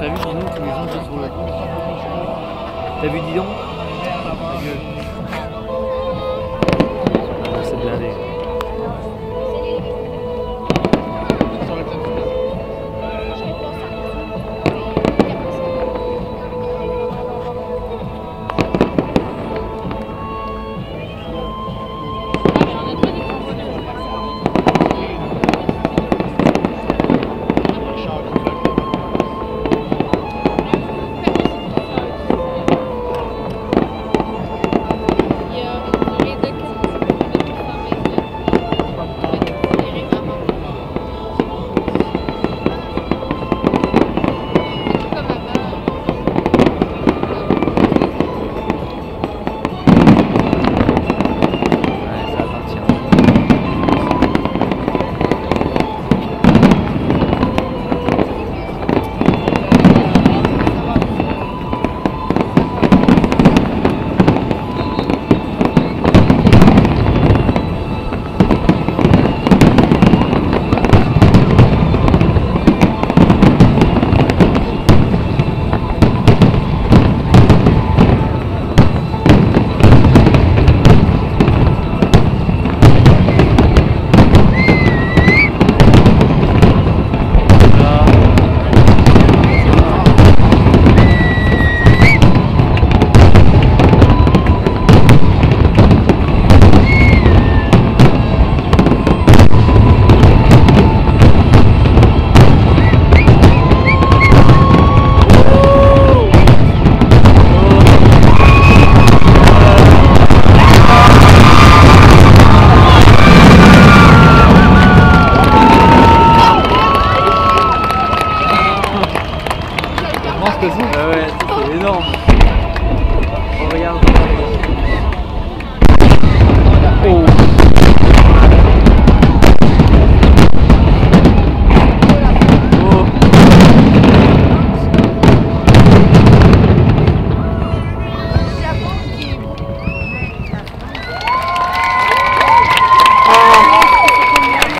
T'as vu, dis donc, tous les gens qui sont sur le T'as vu, dis donc C'est blindé. Ah ouais, c'est énorme. Oh, regarde.